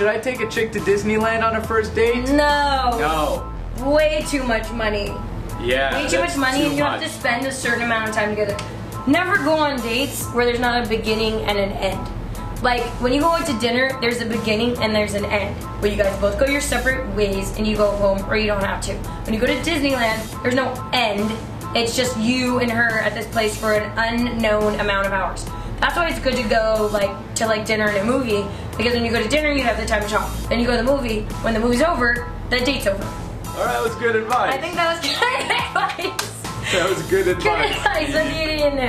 should I take a chick to Disneyland on a first date? No. No. Way too much money. Yeah. Way too much money, too and you have to spend a certain amount of time together. Never go on dates where there's not a beginning and an end. Like when you go out to dinner, there's a beginning and there's an end. Where you guys both go your separate ways and you go home or you don't have to. When you go to Disneyland, there's no end. It's just you and her at this place for an unknown amount of hours. That's why it's good to go like to like dinner and a movie because when you go to dinner, you have the time to shop. Then you go to the movie. When the movie's over, the date's over. All right, that was good advice. I think that was good advice. that was good Good advice. advice. What do you in there?